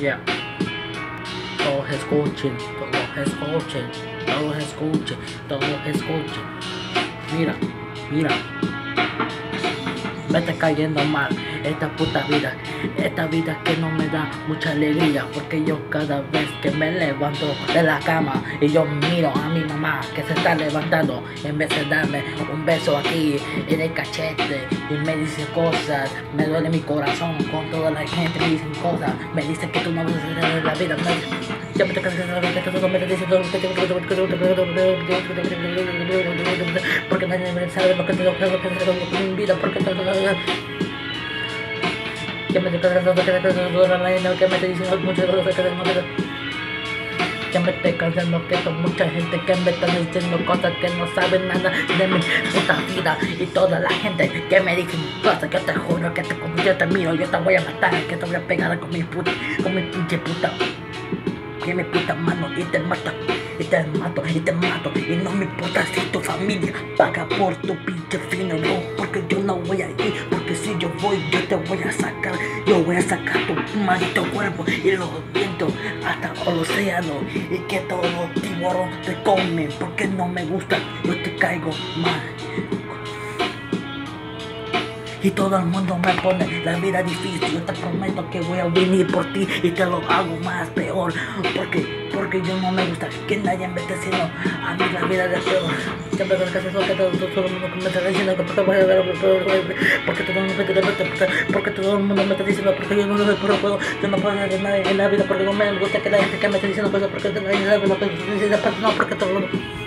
Yeah. Todos escuchen, todos escuchen, todos escuchen, todos escuchen. Mira, mira. Me está cayendo mal esta puta vida, esta vida que no me da mucha alegría, porque yo cada vez que me levanto de la cama y yo miro a mi mamá que se está levantando, en vez de darme un beso aquí en el cachete y me dice cosas, me duele mi corazón con toda la gente me dicen cosas, me dice que tú no vas la vida, me, ya me te que todo me porque nadie sabe lo que tengo que hacer vida, porque que me estoy cansando, que me estoy cansando, que me diciendo muchas cosas que no que me estoy cansando que son mucha gente que me están diciendo cosas que no saben nada de mi puta vida y toda la gente que me dicen cosas que te juro que te, como yo te miro yo te voy a matar que te voy a pegar con mi puta con mi pinche puta que mi puta mano y te mata y te mato y te mato y no me importa si tu familia paga por tu pinche funeral porque yo no voy a ir porque si yo voy yo te voy a sacar yo voy a sacar tu maldito cuerpo y los vientos hasta el océano y que todos los tiburones te comen porque no me gusta yo te caigo mal y todo el mundo me pone la vida difícil. Yo te prometo que voy a venir por ti y te lo hago más peor. Porque, porque yo no me gusta que nadie me esté haciendo a mí la vida de peor. Siempre que haces eso, que todo, todo, el mundo me está diciendo que porque voy a ver, porque todo el mundo me está porque todo el mundo me está diciendo porque yo no lo puedo, yo no puedo hacer nada en la vida porque no me gusta que la gente que me esté diciendo cosas porque nadie sabe lo que diciendo, no porque todo el mundo